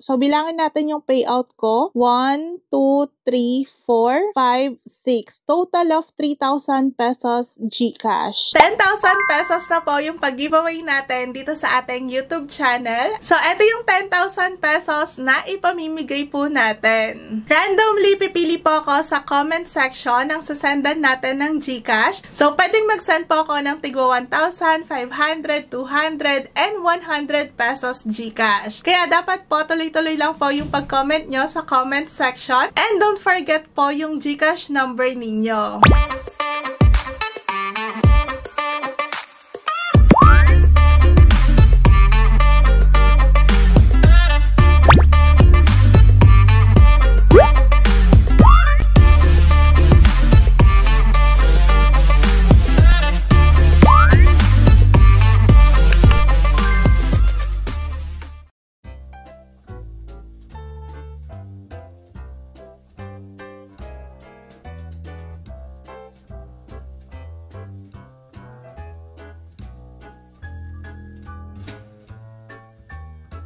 So, bilangin natin yung payout ko. 1, 2, 3, 4, 5, 6. Total of 3,000 pesos GCash. 10,000 pesos na po yung pag-giveaway natin dito sa ating YouTube channel. So, ito yung 10,000 pesos na ipamimigay po natin. Randomly pipili po ako sa comment section ng sasendan natin ng GCash. So, pwedeng mag-send po ako ng tigo 1,000, 500, 200, and 100 pesos GCash. Kaya dapat po tuloy-tuloy lang po yung pag-comment nyo sa comment section. And don't forget po yung GCash number ninyo.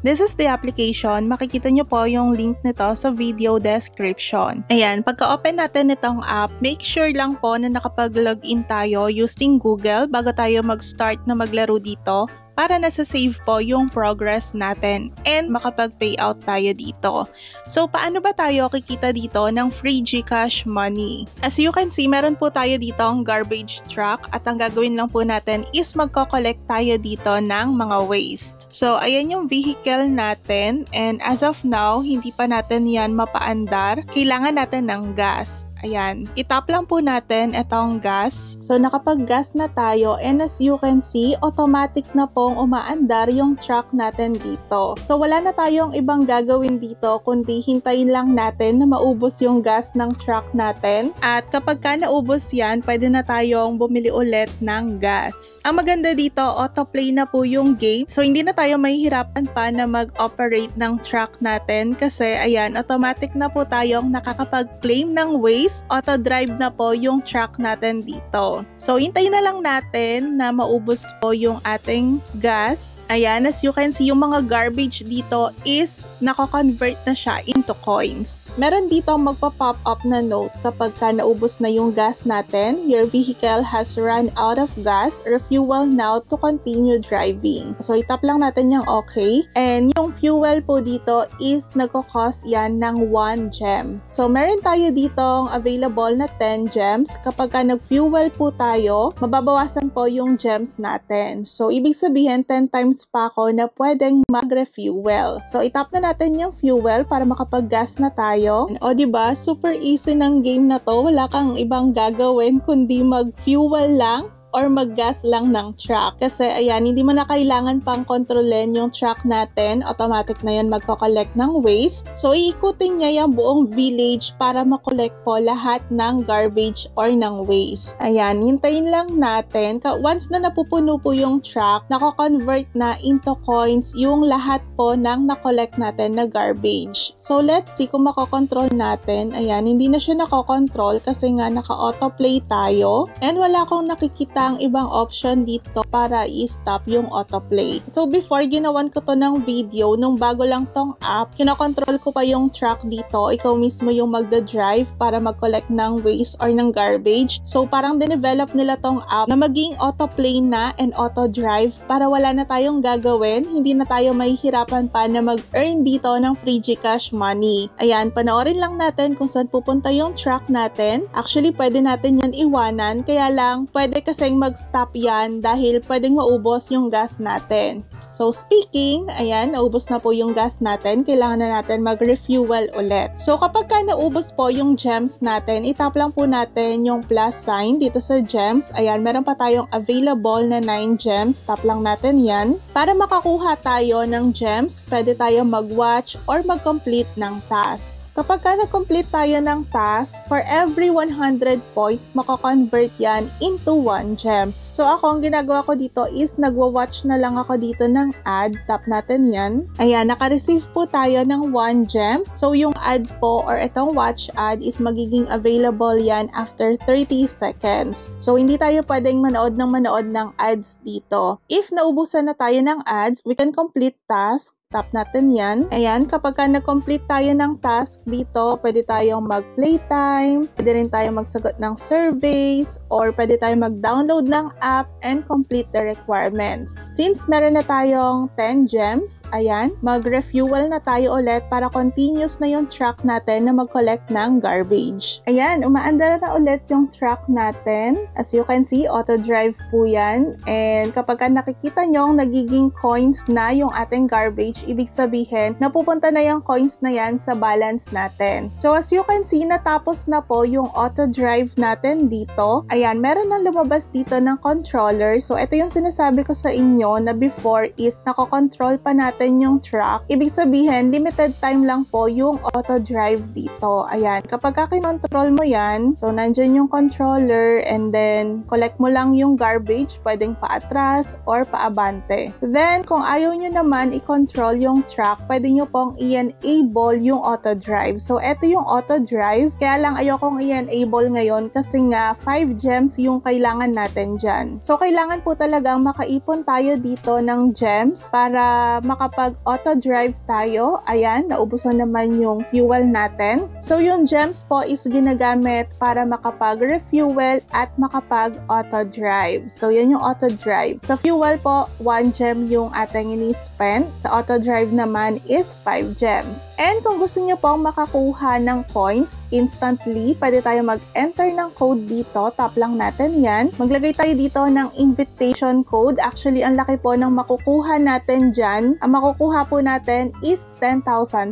This is the application. Makikita nyo po yung link nito sa video description. Ayan, pagka-open natin itong app, make sure lang po na nakapag-login tayo using Google bago tayo mag-start na maglaro dito para nasa-save po yung progress natin and makapag-payout tayo dito. So, paano ba tayo kikita dito ng free Gcash money? As you can see, meron po tayo dito ang garbage truck at ang gagawin lang po natin is magko-collect tayo dito ng mga waste. So, ayan yung vehicle natin and as of now, hindi pa natin yan mapaandar. Kailangan natin ng gas. Ayan, itap lang po natin itong gas. So, nakapag-gas na tayo and as you can see, automatic na pong umaandar yung truck natin dito. So, wala na tayong ibang gagawin dito kundi hintayin lang natin na maubos yung gas ng truck natin. At kapag ka naubos yan, pwede na tayong bumili ulit ng gas. Ang maganda dito, autoplay na po yung game. So, hindi na tayo mahihirapan pa na mag-operate ng truck natin kasi ayan, automatic na po tayong nakakapag-claim ng waste is auto-drive na po yung truck natin dito. So, hintayin na lang natin na maubos po yung ating gas. Ayan, as you can see, yung mga garbage dito is nako-convert na siya into coins. Meron dito magpa-pop up na note kapag ka naubos na yung gas natin, your vehicle has run out of gas, refuel now to continue driving. So, itap lang natin yung okay. And yung fuel po dito is nagko-cost yan ng 1 gem. So, meron tayo ditong available na 10 gems. Kapag ka nag-fuel po tayo, mababawasan po yung gems natin. So, ibig sabihin, 10 times pa ako na pwedeng mag-refuel. So, itap na natin yung fuel para makapag-gas na tayo. O, ba diba, super easy ng game na to. Wala kang ibang gagawin kundi mag-fuel lang or mag-gas lang ng truck. Kasi ayan, hindi mo na kailangan pang kontrolin yung truck natin. Automatic na yan magko-collect ng waste. So, iikutin niya yung buong village para makollect po lahat ng garbage or ng waste. Ayan, hintayin lang natin. Once na napupuno po yung truck, nako-convert na into coins yung lahat po ng na-collect natin na garbage. So, let's see kung makokontrol natin. Ayan, hindi na siya nakokontrol kasi nga naka-autoplay tayo. And wala akong nakikita ang ibang option dito para i-stop yung autoplay. So before ginawan ko to ng video, nung bago lang tong app, kinokontrol ko pa yung truck dito. Ikaw mismo yung magda-drive para mag-collect ng waste or ng garbage. So parang dinevelop nila tong app na maging autoplay na and auto-drive para wala na tayong gagawin. Hindi na tayo mahihirapan pa na mag-earn dito ng free Gcash money. Ayan, panoorin lang natin kung saan pupunta yung truck natin. Actually, pwede natin yan iwanan. Kaya lang, pwede kasing pwedeng mag-stop yan dahil pwedeng maubos yung gas natin. So speaking, ayan, naubos na po yung gas natin. Kailangan na natin mag-refuel ulit. So kapag ka naubos po yung gems natin, itap lang po natin yung plus sign dito sa gems. Ayan, meron pa tayong available na 9 gems. Tap lang natin yan. Para makakuha tayo ng gems, pwede tayo mag-watch or mag-complete ng task. Kapag ka na-complete tayo ng task, for every 100 points, makakonvert yan into 1 gem. So ako, ang ginagawa ko dito is nagwa-watch na lang ako dito ng ad. Tap natin yan. Ayan, naka-receive po tayo ng 1 gem. So yung ad po or itong watch ad is magiging available yan after 30 seconds. So hindi tayo pwedeng manood ng manood ng ads dito. If naubusan na tayo ng ads, we can complete task tap natin yan. Ayan, kapag ka nag-complete tayo ng task dito, pwede tayong mag-playtime, pwede rin tayo magsagot ng surveys, or pwede tayong mag-download ng app and complete the requirements. Since meron na tayong 10 gems, ayan, mag-refuel na tayo ulit para continuous na yung truck natin na mag-collect ng garbage. Ayan, umaandar na ulit yung truck natin. As you can see, auto drive po yan. And kapag ka nakikita nyo nagiging coins na yung ating garbage, ibig sabihin, napupunta na yung coins na yan sa balance natin. So as you can see, natapos na po yung auto drive natin dito. Ayan, meron nang lumabas dito ng controller. So ito yung sinasabi ko sa inyo na before is nako-control pa natin yung truck. Ibig sabihin, limited time lang po yung auto drive dito. Ayan, kapag kinontrol mo yan, so nandyan yung controller and then collect mo lang yung garbage, pwedeng paatras or paabante. Then, kung ayaw nyo naman i-control yung truck, pwede nyo pong i-enable yung auto drive. So, eto yung auto drive. Kaya lang ayokong i-enable ngayon kasi nga 5 gems yung kailangan natin dyan. So, kailangan po talagang makaipon tayo dito ng gems para makapag auto drive tayo. Ayan, naubos na naman yung fuel natin. So, yung gems po is ginagamit para makapag-refuel at makapag-auto drive. So, yan yung auto drive. Sa fuel po, 1 gem yung ating ini-spend. Sa auto drive naman is 5 gems. And kung gusto nyo pong makakuha ng coins instantly, pwede tayo mag-enter ng code dito. Tap lang natin yan. Maglagay tayo dito ng invitation code. Actually, ang laki po ng makukuha natin dyan. Ang makukuha po natin is 10,000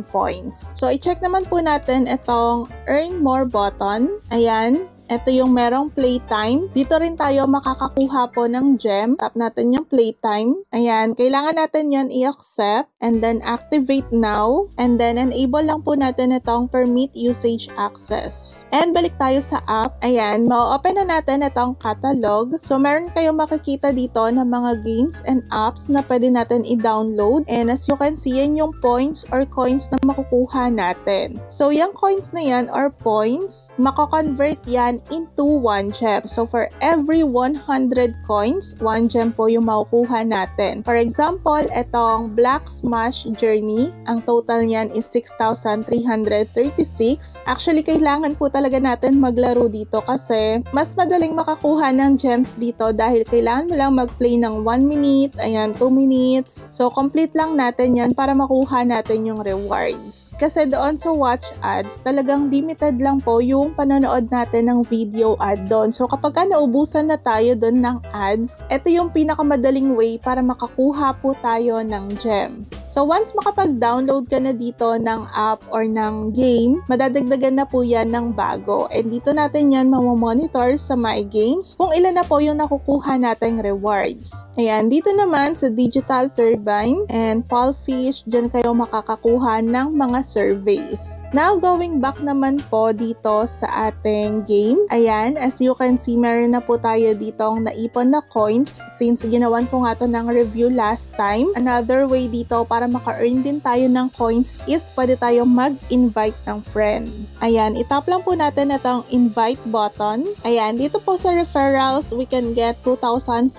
points. So, i-check naman po natin itong earn more button. Ayan. Ito yung merong playtime. Dito rin tayo makakakuha po ng gem. Tap natin yung playtime. Ayan, kailangan natin yan i-accept and then activate now and then enable lang po natin itong permit usage access. And balik tayo sa app. Ayan, ma-open na natin itong catalog. So, meron kayong makikita dito ng mga games and apps na pwede natin i-download. And as you can see, yan yung points or coins na makukuha natin. So, yung coins na yan or points, mako-convert yan into 1 gem. So, for every 100 coins, 1 gem po yung makukuha natin. For example, itong Black Smash Journey, ang total niyan is 6,336. Actually, kailangan po talaga natin maglaro dito kasi mas madaling makakuha ng gems dito dahil kailangan mo lang mag-play ng 1 minute, ayan, 2 minutes. So, complete lang natin yan para makuha natin yung rewards. Kasi doon sa watch ads, talagang limited lang po yung panonood natin ng video ad doon. So, kapag ka naubusan na tayo doon ng ads, ito yung pinakamadaling way para makakuha po tayo ng gems. So, once makapag-download ka na dito ng app or ng game, madadagdagan na po yan ng bago. And dito natin yan mamamonitor sa My Games kung ilan na po yung nakukuha nating rewards. Ayan, dito naman sa Digital Turbine and Pulfish, dyan kayo makakakuha ng mga surveys. Now, going back naman po dito sa ating game. Ayan, as you can see, meron na po tayo ditong naipon na coins since ginawan ko nga to ng review last time. Another way dito para maka-earn din tayo ng coins is pwede tayong mag-invite ng friend. Ayan, itap lang po natin itong invite button. Ayan, dito po sa referrals, we can get 2,500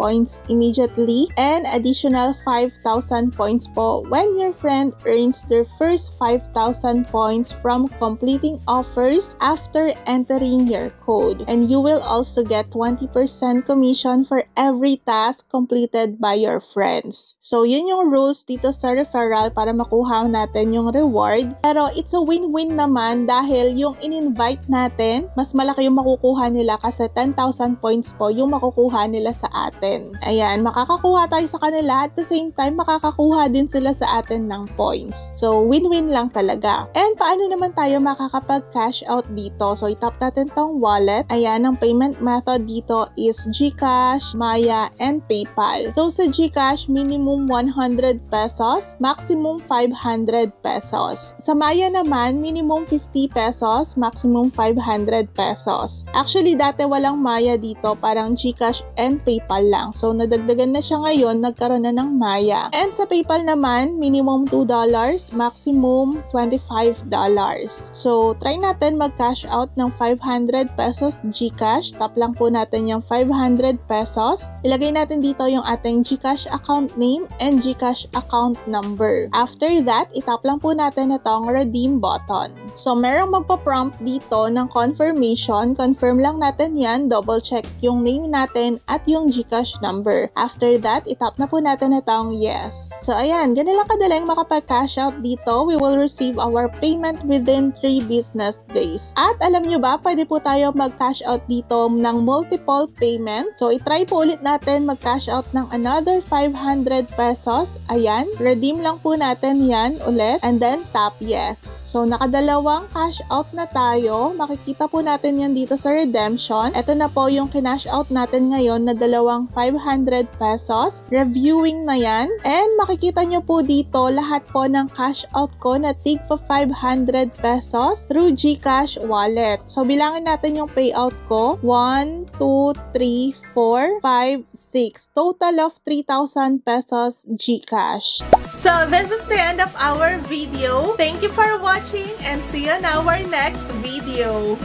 points immediately and additional 5,000 points po when your friend earns their first 5,000 points from completing offers after entering your code. And you will also get 20% commission for every task completed by your friends. So, yun yung rules dito sa referral para makuha natin yung reward. Pero it's a win-win naman dahil yung in-invite natin, mas malaki yung makukuha nila kasi 10,000 points po yung makukuha nila sa atin. Ayan, makakakuha tayo sa kanila at the same time makakakuha din sila sa atin ng points. So, win-win lang talaga. And paano naman tayo makakapag-cash out dito? So, itap natin tong wallet. Ayan, ang payment method dito is GCash, Maya, and PayPal. So, sa GCash, minimum 100 pesos, maximum 500 pesos. Sa Maya naman, minimum 50 pesos, maximum 500 pesos. Actually, dati walang Maya dito, parang GCash and PayPal lang. So, nadagdagan na siya ngayon, nagkaroon na ng Maya. And sa PayPal naman, minimum $2, maximum $25. So, try natin mag-cash out ng 500 pesos GCash. Tap lang po natin yung 500 pesos. Ilagay natin dito yung ating GCash account name and GCash account number. After that, itap lang po natin itong redeem button. So, merong magpa-prompt dito ng confirmation. Confirm lang natin yan. Double check yung name natin at yung GCash number. After that, itap na po natin itong yes. So, ayan. Ganun lang kadaling makapag-cash out dito. We will receive our payment within 3 business days. At alam nyo ba, pwede po tayo mag-cash out dito ng multiple payment. So, itry po ulit natin mag-cash out ng another 500 pesos. Ayan, redeem lang po natin yan ulit. And then, tap yes. So, nakadalawang cash out na tayo. Makikita po natin yan dito sa redemption. Ito na po yung kinash out natin ngayon na dalawang 500 pesos. Reviewing na yan. And makikita nyo po dito lahat po ng cash out ko na tig pa 500 pesos through GCash wallet. So, bilangin natin yung payout ko. 1, 2, 3, 4, 5, 6. Total of 3,000 pesos GCash. So, this is the end of our video. Thank you for watching and see you in our next video.